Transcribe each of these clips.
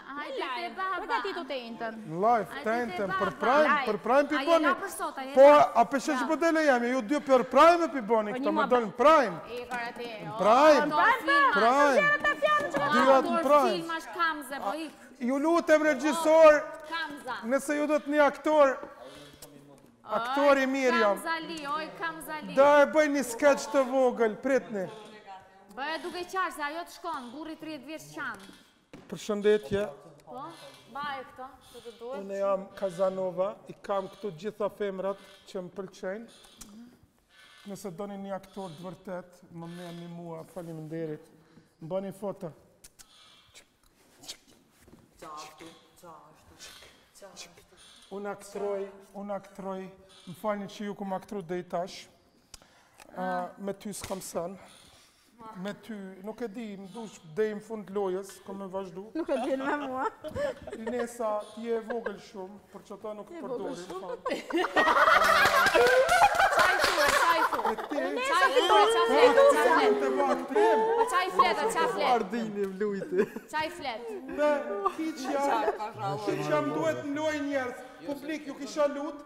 Në live, përgatitu të enjten. Në live, të enjten, për prime, për prime pi bëni. Po, a për që që për dele jam, ju dy për prime pi bëni, këta më dolën në prime. Në prime, në prime, dyrat në prime. Ju lutem regjisor, nëse ju duhet një aktor, aktor i mirë jam. Ta bëj një skeç të vogël, pritni. Bëje duke qarë, se ajo të shkon, burri 30 vjeç qanë. Përshëndetje. Po, mbaje këta, që të duhet. Unë jam Kazanova, i kam këtu gjitha femrat që më pëlqejnë. Mhm. Nëse doni një aktor të vërtetë, më merrni mua, faleminderit. Më bani foto. Unë aktroj, unë aktroj, më falni që ju kom aktru deri tash. Me ty s'kam sen. Me ty, nuk e di, më dush, deri në fund lojës, kom me vazhdu. Nuk e bjen me mua. Inesa, ti je vogël shumë, për qata nuk të përdojnë. Ti je vogël shumë. Kësi që jam duhet në lojë njerëz, publik ju kisha lutë,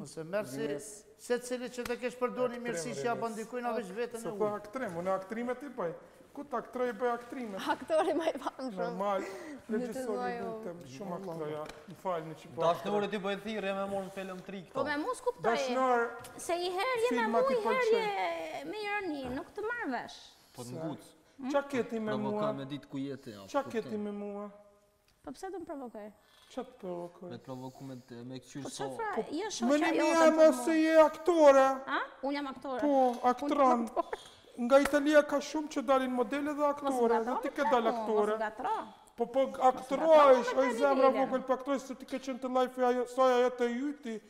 Mos e merr secili që të kesh përdorur një mirësi që ia bën dikujt ama veç veten e ul. Po aktrim, unë aktrime pi bëj. Ku të aktroj bëj aktrime? Aktori më i famshëm. Normal, regjisor ju lutem, shumë aktroja. Më fal që po. Dashnore pi bëj thirr e më merr në film tri këto. Po me mu s'kuptoj. Dashnor. Se ni herë je me mua, ni herë je me ironi, nuk të marr vesh. Po të nguc. Çka ke ti me mua? Provoka me ditë ku je ti. Çka ke ti me mua? Po pse të më provokon? Ça të provokoj? Me të provoku, me të këqyr se... Po çfarë, jo shoqja jote për mu. Mendimi jem se je aktore. A? Unë jam aktore. Po, aktron. Nga Italia ka shumë që dalin modele dhe aktore. Dhe ti ke dal aktore. Mos aktro. Po po aktrojsh, oj zemra vogël, po aktrojsh se ti ke qenë te live, saj ajo te yti.